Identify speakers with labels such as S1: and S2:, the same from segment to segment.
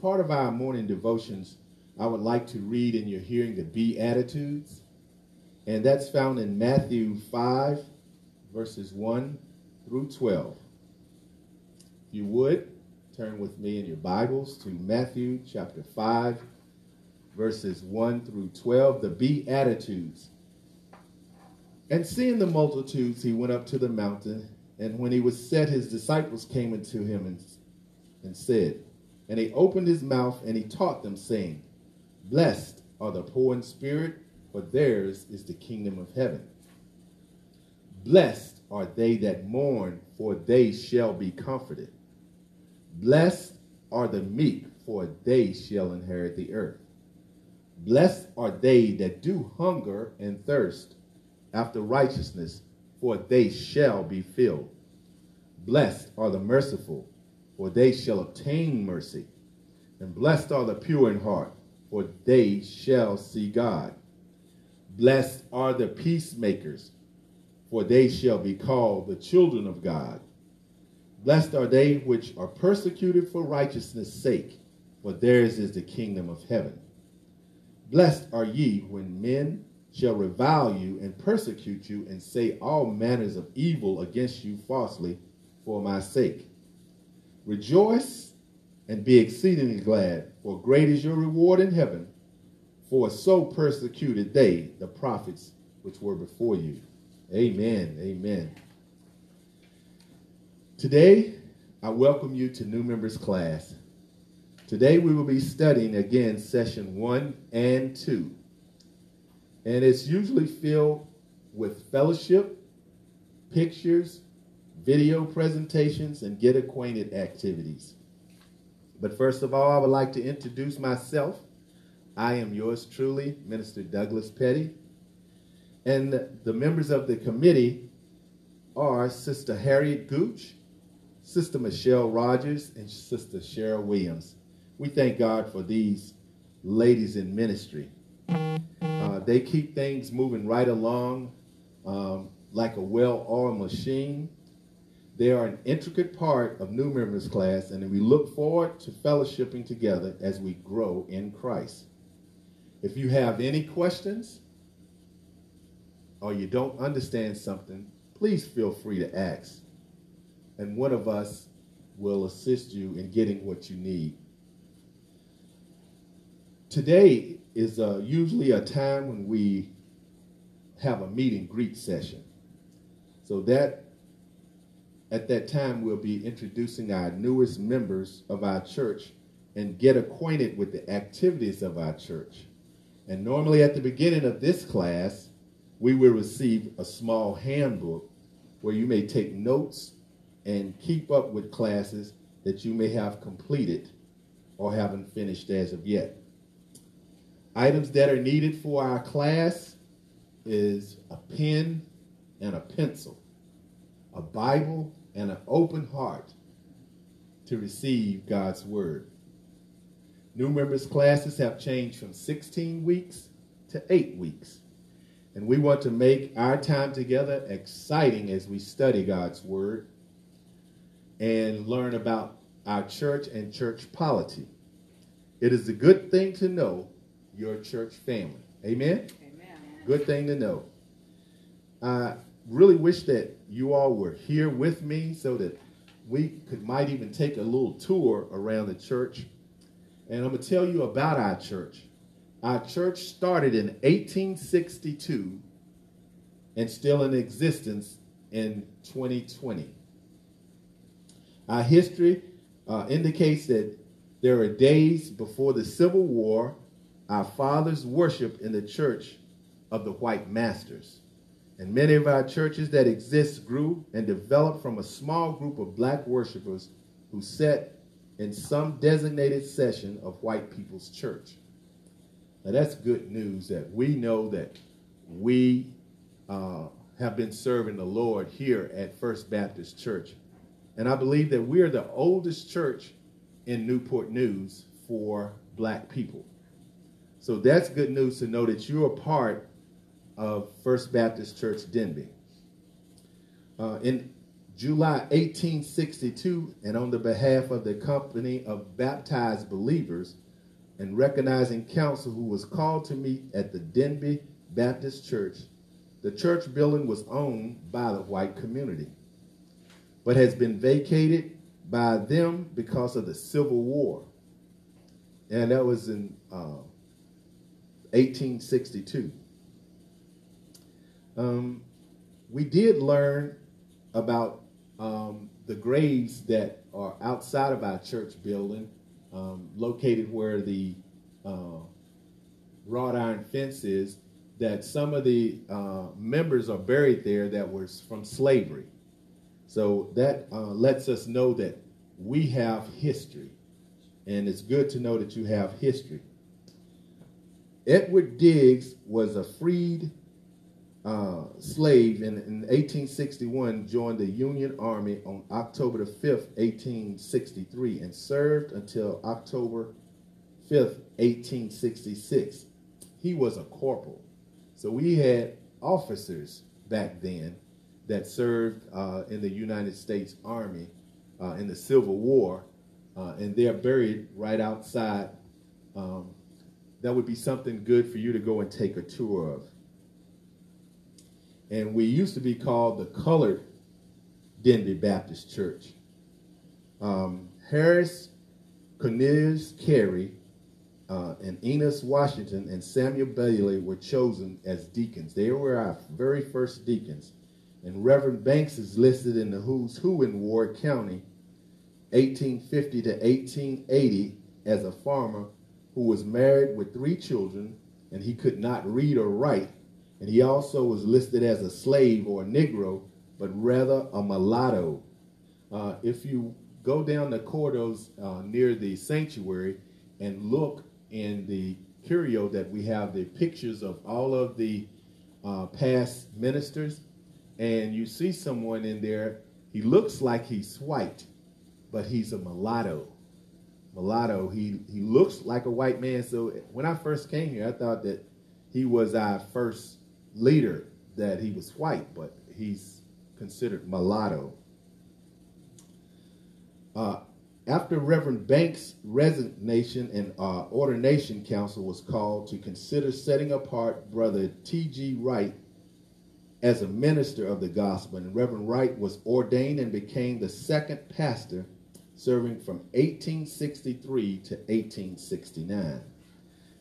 S1: part of our morning devotions, I would like to read in your hearing the Beatitudes. And that's found in Matthew 5, verses 1 through 12. If you would, turn with me in your Bibles to Matthew chapter 5, verses 1 through 12, the Beatitudes. And seeing the multitudes, he went up to the mountain, and when he was set, his disciples came unto him and, and said, And he opened his mouth and he taught them, saying, Blessed are the poor in spirit, for theirs is the kingdom of heaven. Blessed are they that mourn, for they shall be comforted. Blessed are the meek, for they shall inherit the earth. Blessed are they that do hunger and thirst after righteousness, for they shall be filled. Blessed are the merciful, for they shall obtain mercy. And blessed are the pure in heart, for they shall see God. Blessed are the peacemakers, for they shall be called the children of God. Blessed are they which are persecuted for righteousness' sake, for theirs is the kingdom of heaven. Blessed are ye when men shall revile you and persecute you and say all manners of evil against you falsely for my sake. Rejoice and be exceedingly glad, for great is your reward in heaven. For so persecuted they the prophets which were before you. Amen. Amen. Today, I welcome you to new members class. Today, we will be studying again session one and two. And it's usually filled with fellowship, pictures, video presentations, and get acquainted activities. But first of all, I would like to introduce myself. I am yours truly, Minister Douglas Pettie. And the members of the committee are Sister Harriet Gooch, Sister Michelle Rogers, and Sister Cheryl Williams. We thank God for these ladies in ministry. Uh, they keep things moving right along um, like a well oiled machine. They are an intricate part of New Members class, and we look forward to fellowshipping together as we grow in Christ. If you have any questions or you don't understand something, please feel free to ask and one of us will assist you in getting what you need. Today is uh, usually a time when we have a meet and greet session. So that at that time we'll be introducing our newest members of our church and get acquainted with the activities of our church. And normally at the beginning of this class, we will receive a small handbook where you may take notes and keep up with classes that you may have completed or haven't finished as of yet. Items that are needed for our class is a pen and a pencil, a Bible and an open heart to receive God's Word. New members' classes have changed from 16 weeks to 8 weeks. And we want to make our time together exciting as we study God's Word and learn about our church and church polity. It is a good thing to know your church family. Amen? Amen. Good thing to know. I really wish that you all were here with me so that we could might even take a little tour around the church. And I'm going to tell you about our church. Our church started in 1862 and still in existence in 2020. Our history uh, indicates that there are days before the Civil War, our fathers worshiped in the church of the white masters. And many of our churches that exist grew and developed from a small group of black worshipers who sat in some designated session of white people's church. Now that's good news that we know that we uh, have been serving the Lord here at First Baptist Church and I believe that we are the oldest church in Newport News for black people. So that's good news to know that you're a part of First Baptist Church Denbigh. Uh, in July 1862, and on the behalf of the Company of Baptized Believers, and recognizing council who was called to meet at the Denbigh Baptist Church, the church building was owned by the white community, but has been vacated by them because of the Civil War. And that was in uh, 1862. Um, we did learn about um, the graves that are outside of our church building, um, located where the uh, wrought iron fence is, that some of the uh, members are buried there that were from slavery. So that uh, lets us know that we have history. And it's good to know that you have history. Edward Diggs was a freed uh, slave in, in 1861, joined the Union Army on October the 5th, 1863, and served until October 5th, 1866. He was a corporal. So we had officers back then that served uh, in the United States Army uh, in the Civil War, uh, and they're buried right outside. Um, that would be something good for you to go and take a tour of and we used to be called the Colored Denbigh Baptist Church. Um, Harris Cornelius Carey uh, and Enos Washington and Samuel Bailey were chosen as deacons. They were our very first deacons. And Reverend Banks is listed in the Who's Who in Warwick County, 1850 to 1880, as a farmer who was married with three children, and he could not read or write and he also was listed as a slave or a Negro, but rather a mulatto. Uh, if you go down the corridors uh, near the sanctuary and look in the curio that we have the pictures of all of the uh, past ministers, and you see someone in there, he looks like he's white, but he's a mulatto. Mulatto, he, he looks like a white man. So when I first came here, I thought that he was our first leader that he was white, but he's considered mulatto. Uh, after Reverend Banks' resignation and uh, ordination council was called to consider setting apart Brother T.G. Wright as a minister of the gospel, and Reverend Wright was ordained and became the second pastor, serving from 1863 to 1869.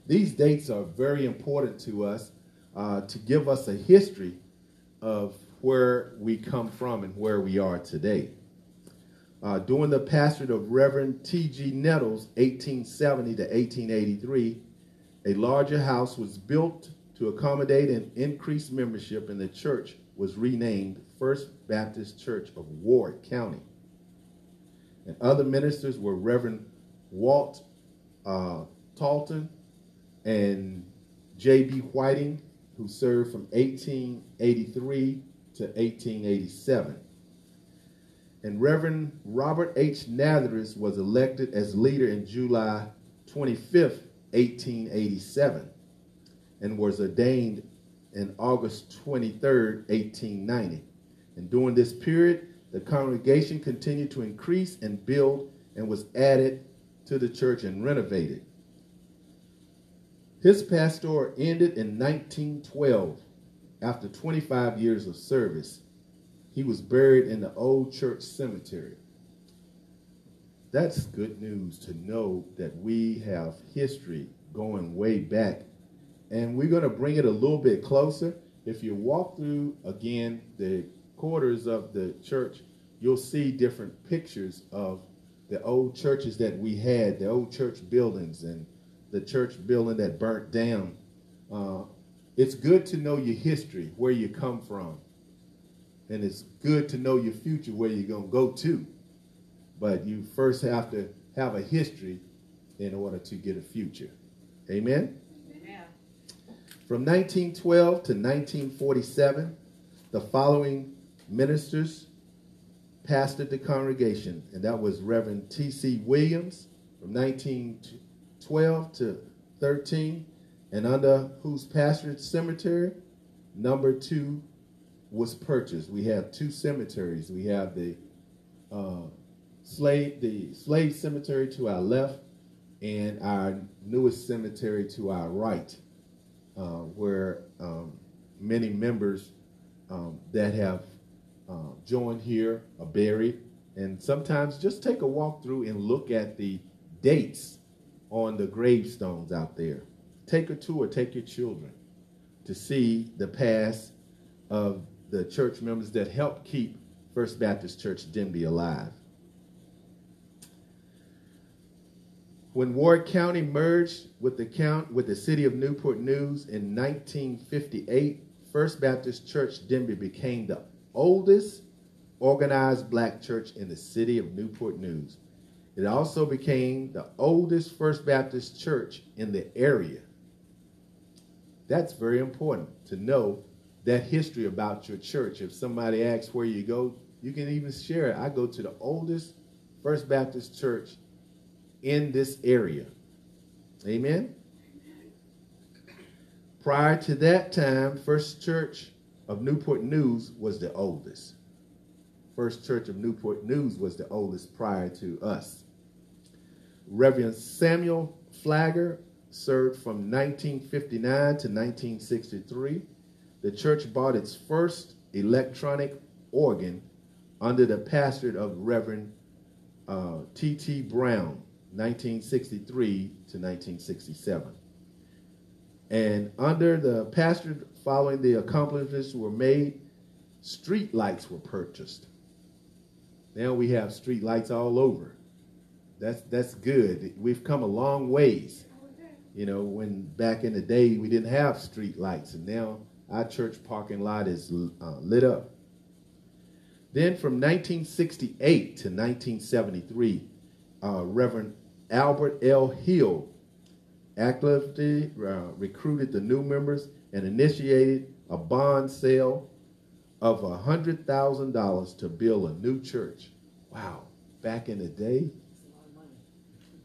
S1: These dates are very important to us uh, to give us a history of where we come from and where we are today. Uh, during the pastorate of Reverend T.G. Nettles, 1870 to 1883, a larger house was built to accommodate an increased membership, and the church was renamed First Baptist Church of Warwick County. And other ministers were Reverend Walt uh, Talton and J.B. Whiting, who served from 1883 to 1887. And Reverend Robert H. Natherus was elected as leader in July 25, 1887, and was ordained in August 23, 1890. And during this period, the congregation continued to increase and build and was added to the church and renovated. His pastor ended in 1912 after 25 years of service. He was buried in the old church cemetery. That's good news to know that we have history going way back. And we're going to bring it a little bit closer. If you walk through again the quarters of the church, you'll see different pictures of the old churches that we had, the old church buildings and the church building that burnt down. Uh, it's good to know your history, where you come from. And it's good to know your future, where you're going to go to. But you first have to have a history in order to get a future. Amen? Amen. From 1912 to 1947, the following ministers pastored the congregation, and that was Reverend T.C. Williams from 19 12 to 13, and under whose pastorate cemetery, number two, was purchased. We have two cemeteries. We have the uh, slave the slave cemetery to our left, and our newest cemetery to our right, uh, where um, many members um, that have uh, joined here are buried. And sometimes just take a walk through and look at the dates on the gravestones out there. Take a tour, take your children to see the past of the church members that helped keep First Baptist Church Denbigh alive. When Warwick County merged with the count with the city of Newport News in 1958, First Baptist Church Denbigh became the oldest organized black church in the city of Newport News. It also became the oldest First Baptist church in the area. That's very important to know that history about your church. If somebody asks where you go, you can even share it. I go to the oldest First Baptist church in this area. Amen. Prior to that time, First Church of Newport News was the oldest. First Church of Newport News was the oldest prior to us. Reverend Samuel Flagger served from 1959 to 1963. The church bought its first electronic organ under the pastorate of Reverend T.T. Uh, Brown 1963 to 1967. And under the pastor, following the accomplishments were made, street lights were purchased. Now we have street lights all over. That's that's good. We've come a long ways. You know, when back in the day we didn't have street lights, and now our church parking lot is uh, lit up. Then from 1968 to 1973, uh, Reverend Albert L. Hill actively uh, recruited the new members and initiated a bond sale of $100,000 to build a new church. Wow, back in the day,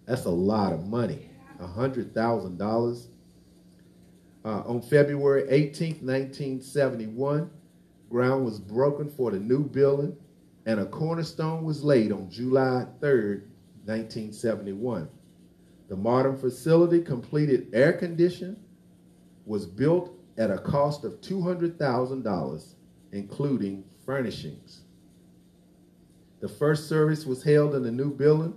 S1: that's a lot of money. $100,000. Uh, on February 18, 1971, ground was broken for the new building, and a cornerstone was laid on July 3rd, 1971. The modern facility, completed air conditioned, was built at a cost of $200,000, including furnishings. The first service was held in the new building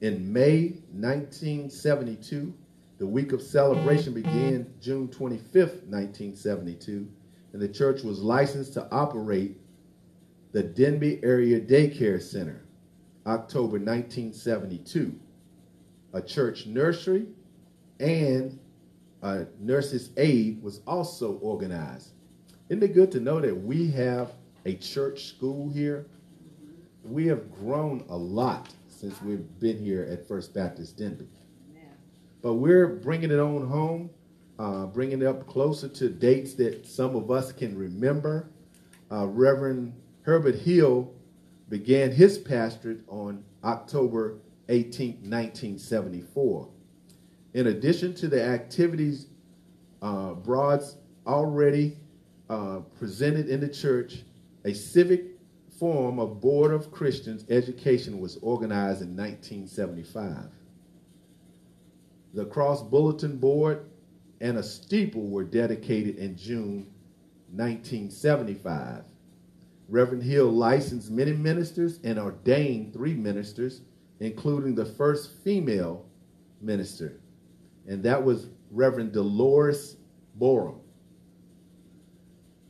S1: in May 1972. The week of celebration began June 25th, 1972, and the church was licensed to operate the Denbigh Area Daycare Center October 1972. A church nursery and a nurse's aid was also organized. Isn't it good to know that we have a church school here? We have grown a lot since we've been here at First Baptist Denbigh. But we're bringing it on home, uh, bringing it up closer to dates that some of us can remember. Uh, Reverend Herbert Hill began his pastorate on October 18, 1974. In addition to the activities uh, Broads already uh, presented in the church, a civic form of Board of Christians education was organized in 1975. The Cross Bulletin Board and a steeple were dedicated in June 1975. Reverend Hill licensed many ministers and ordained three ministers, including the first female minister, and that was Reverend Dolores Borum.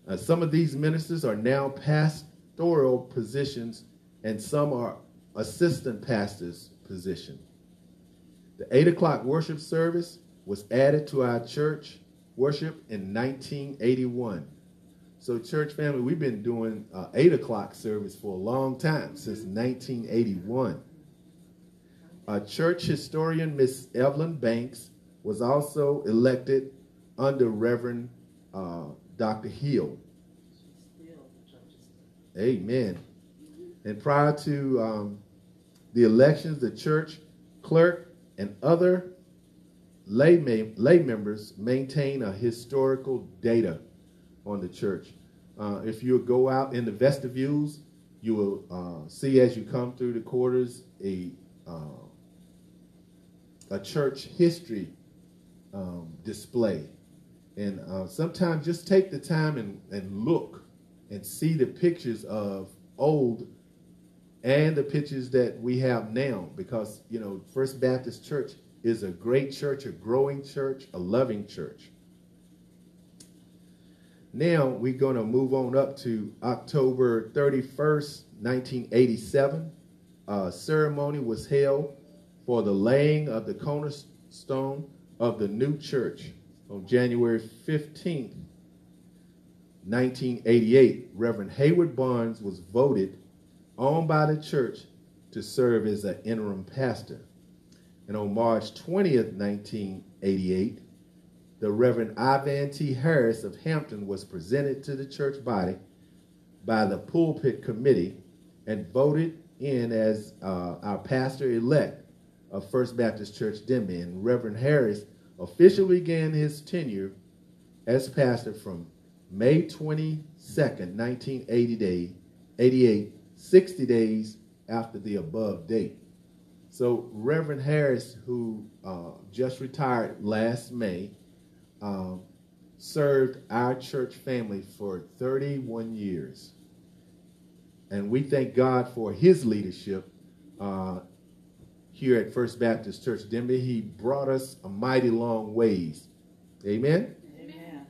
S1: Uh, some of these ministers are now pastoral positions, and some are assistant pastors' position. The 8 o'clock worship service was added to our church worship in 1981. So, church family, we've been doing uh, 8 o'clock service for a long time, since 1981. A church historian, Miss Evelyn Banks, was also elected under Reverend uh, Dr. Hill. Amen. And prior to um, the elections, the church clerk and other lay, lay members maintain a historical data on the church. Uh, if you go out in the vestibules, you will uh, see as you come through the quarters a uh, a church history um, display. And uh, sometimes just take the time and, and look and see the pictures of old and the pictures that we have now because, you know, First Baptist Church is a great church, a growing church, a loving church. Now we're going to move on up to October 31st, 1987. A ceremony was held for the laying of the cornerstone of the new church on January 15th, 1988. Reverend Hayward Barnes was voted on by the church to serve as an interim pastor. And on March 20th, 1988, the Reverend Ivan T. Harris of Hampton was presented to the church body by the pulpit committee and voted in as uh, our pastor elect of First Baptist Church Denbigh. And Reverend Harris officially began his tenure as pastor from May 22nd, 1988, 60 days after the above date. So Reverend Harris, who uh, just retired last May, um, served our church family for 31 years. And we thank God for his leadership uh, here at First Baptist Church Denbigh. He brought us a mighty long ways. Amen?
S2: Amen.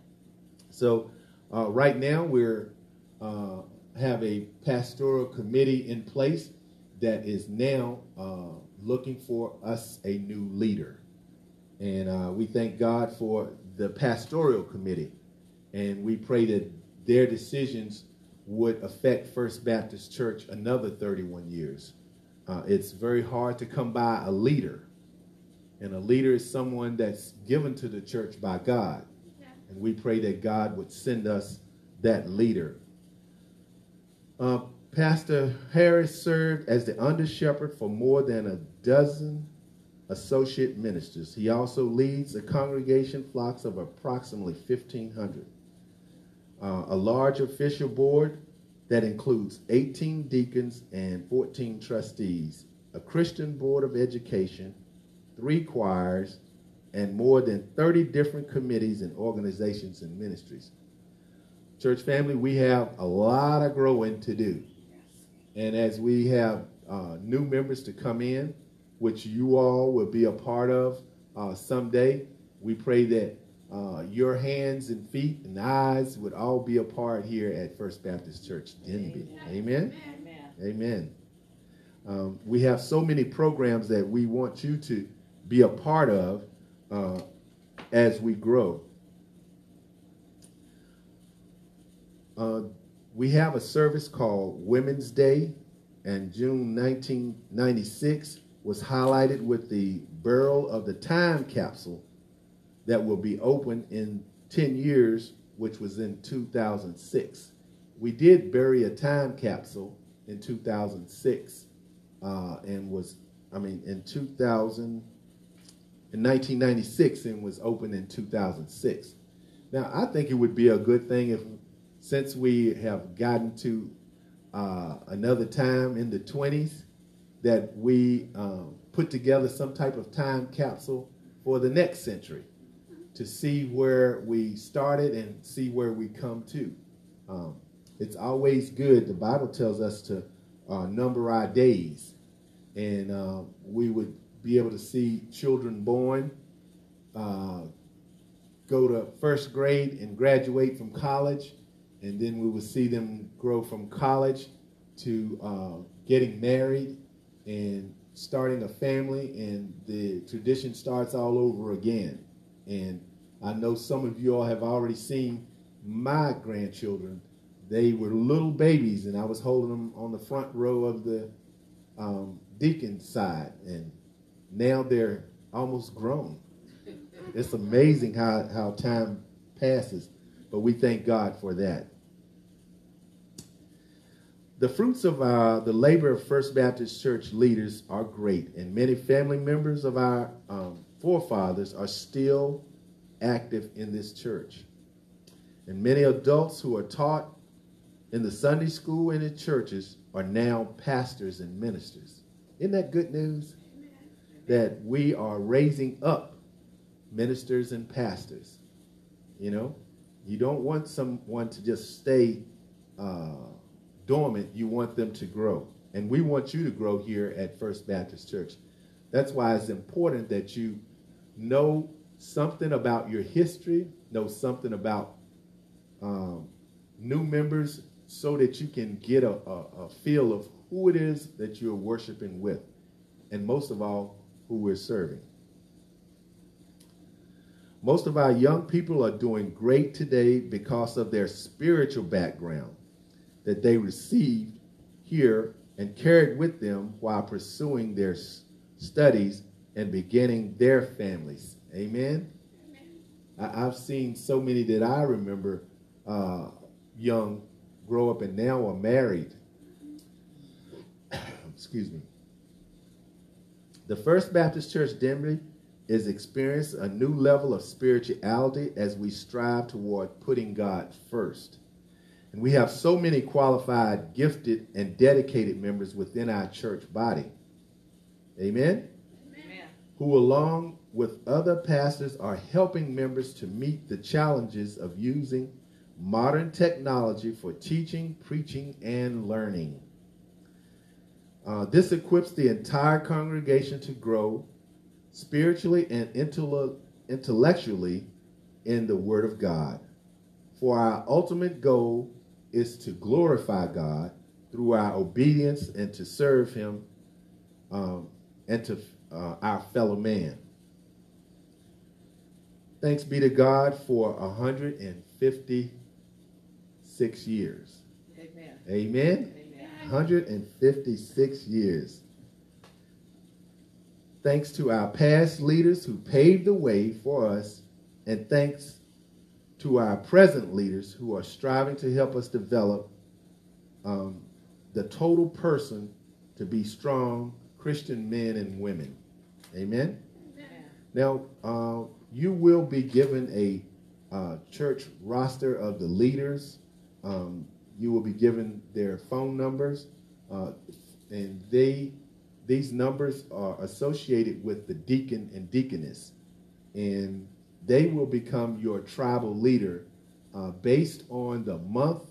S1: So uh, right now we're uh, have a pastoral committee in place that is now uh, looking for us a new leader. And uh, we thank God for the pastoral committee. And we pray that their decisions would affect First Baptist Church another 31 years. Uh, it's very hard to come by a leader. And a leader is someone that's given to the church by God. And we pray that God would send us that leader. Uh, Pastor Harris served as the under shepherd for more than a dozen associate ministers. He also leads a congregation flocks of approximately 1,500. Uh, a large official board that includes 18 deacons and 14 trustees, a Christian board of education, three choirs, and more than 30 different committees and organizations and ministries. Church family, we have a lot of growing to do. And as we have uh, new members to come in, which you all will be a part of uh, someday, we pray that uh, your hands and feet and eyes would all be a part here at First Baptist Church Denbigh. Amen. Amen. Amen. Um, we have so many programs that we want you to be a part of uh, as we grow. Uh, we have a service called Women's Day, and June 1996 was highlighted with the burial of the time capsule that will be open in 10 years, which was in 2006. We did bury a time capsule in 2006 uh, and was, I mean, in 2000, in 1996 and was opened in 2006. Now, I think it would be a good thing if, since we have gotten to uh, another time in the 20s, that we um, put together some type of time capsule for the next century to see where we started and see where we come to. Um, it's always good. The Bible tells us to uh, number our days, and uh, we would be able to see children born, uh, go to first grade and graduate from college, and then we would see them grow from college to uh, getting married and starting a family, and the tradition starts all over again. And I know some of you all have already seen my grandchildren. They were little babies, and I was holding them on the front row of the um, deacon side, and now they're almost grown. It's amazing how, how time passes, but we thank God for that. The fruits of our, the labor of First Baptist Church leaders are great, and many family members of our um, forefathers are still active in this church. And many adults who are taught in the Sunday school and in churches are now pastors and ministers. Isn't that good news? That we are raising up ministers and pastors. You know, you don't want someone to just stay uh, dormant. You want them to grow. And we want you to grow here at First Baptist Church. That's why it's important that you know something about your history, know something about um, new members, so that you can get a, a, a feel of who it is that you're worshiping with, and most of all, who we're serving. Most of our young people are doing great today because of their spiritual background that they received here and carried with them while pursuing their studies and beginning their families. Amen. I, have seen so many that I remember uh, young grow up and now are married. Excuse me. The First Baptist Church Denbigh is experiencing a new level of spirituality as we strive toward putting God first. And we have so many qualified, gifted, and dedicated members within our church body. Amen? Amen. Who, along with other pastors, are helping members to meet the challenges of using modern technology for teaching, preaching, and learning. Uh, this equips the entire congregation to grow spiritually and intellectually in the Word of God. For our ultimate goal is to glorify God through our obedience and to serve Him um, and to uh, our fellow man. Thanks be to God for 156 years. Amen. Amen. Amen. 156 years. Thanks to our past leaders who paved the way for us, and thanks to our present leaders who are striving to help us develop um, the total person to be strong Christian men and women. Amen? Amen. Now, uh, you will be given a uh, church roster of the leaders. Um, you will be given their phone numbers, uh, and they these numbers are associated with the deacon and deaconess, and they will become your tribal leader uh, based on the month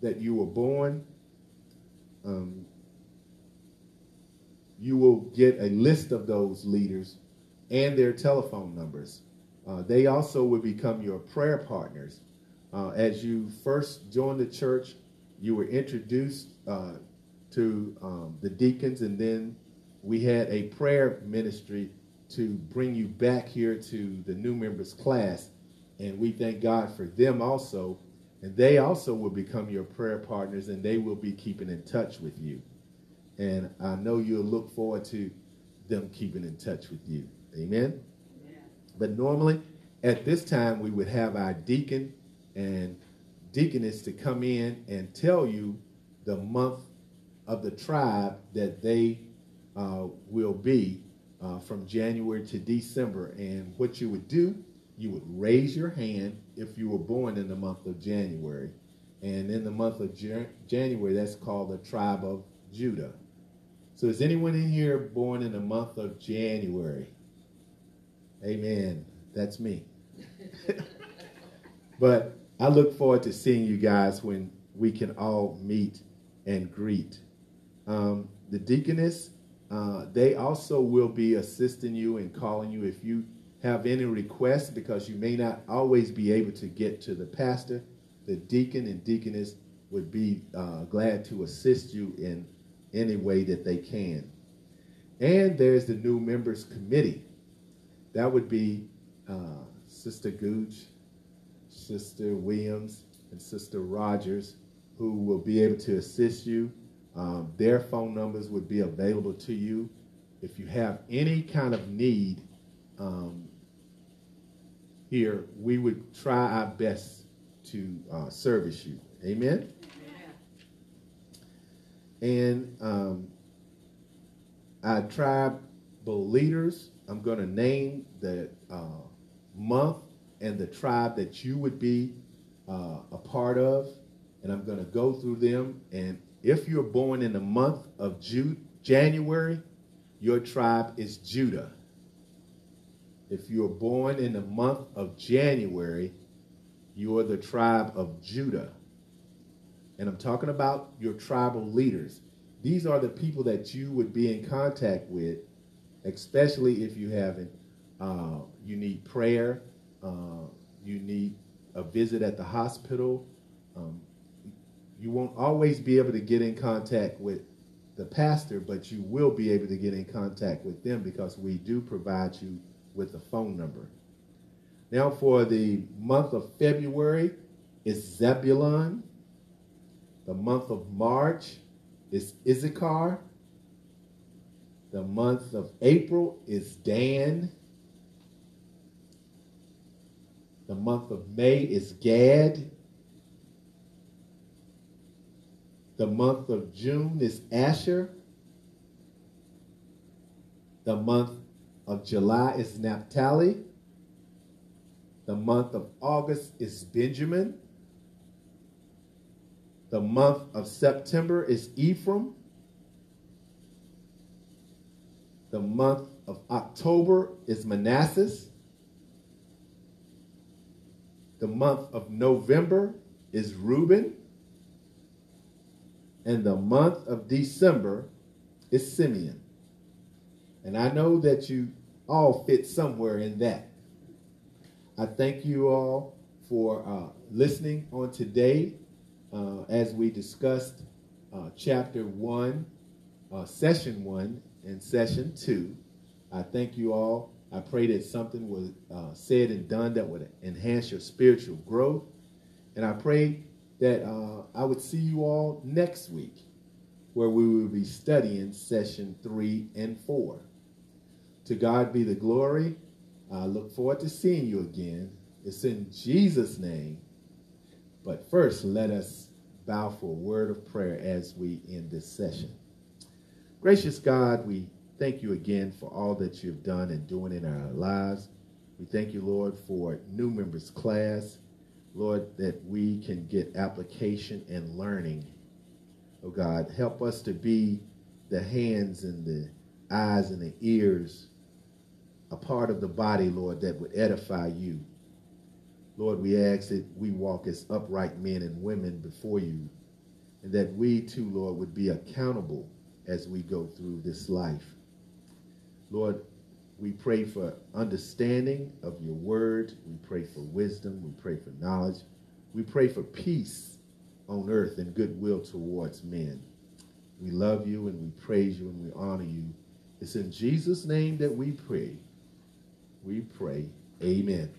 S1: that you were born. Um, you will get a list of those leaders and their telephone numbers. Uh, they also will become your prayer partners. Uh, as you first joined the church, you were introduced uh, to um, the deacons, and then we had a prayer ministry to bring you back here to the new members class. And we thank God for them also. And they also will become your prayer partners and they will be keeping in touch with you. And I know you'll look forward to them keeping in touch with you. Amen? Yeah. But normally, at this time, we would have our deacon and deaconess to come in and tell you the month of the tribe that they uh, will be uh, from January to December. And what you would do, you would raise your hand if you were born in the month of January. And in the month of January, that's called the tribe of Judah. So is anyone in here born in the month of January? Amen. That's me. but I look forward to seeing you guys when we can all meet and greet. Um, the deaconess uh, they also will be assisting you and calling you if you have any requests because you may not always be able to get to the pastor. The deacon and deaconess would be uh, glad to assist you in any way that they can. And there's the new members committee. That would be uh, Sister Gooch, Sister Williams, and Sister Rogers, who will be able to assist you um, their phone numbers would be available to you. If you have any kind of need um, here, we would try our best to uh, service you. Amen? And um, our tribal leaders, I'm going to name the uh, month and the tribe that you would be uh, a part of. and I'm going to go through them. And if you're born in the month of Ju- January, your tribe is Judah. If you're born in the month of January, you are the tribe of Judah. And I'm talking about your tribal leaders. These are the people that you would be in contact with, especially if you haven't, uh, you need prayer, uh, you need a visit at the hospital. Um, you won't always be able to get in contact with the pastor, but you will be able to get in contact with them because we do provide you with a phone number. Now, for the month of February, is Zebulon. The month of March is Issachar. The month of April is Dan. The month of May is Gad. The month of June is Asher. The month of July is Naphtali. The month of August is Benjamin. The month of September is Ephraim. The month of October is Manasseh. The month of November is Reuben. And the month of December is Simeon. And I know that you all fit somewhere in that. I thank you all for uh, listening on today uh, as we discussed uh, chapter one, uh, session one, and session two. I thank you all. I pray that something was uh, said and done that would enhance your spiritual growth. And I pray that uh, I would see you all next week where we will be studying session three and four. To God be the glory. I look forward to seeing you again. It's in Jesus' name. But first, let us bow for a word of prayer as we end this session. Gracious God, we thank you again for all that you've done and doing in our lives. We thank you, Lord, for new members class. Lord, that we can get application and learning. Oh God, help us to be the hands and the eyes and the ears, a part of the body, Lord, that would edify you. Lord, we ask that we walk as upright men and women before you, and that we too, Lord, would be accountable as we go through this life. Lord, we pray for understanding of your word. We pray for wisdom. We pray for knowledge. We pray for peace on earth and goodwill towards men. We love you and we praise you and we honor you. It's in Jesus' name that we pray. We pray. Amen.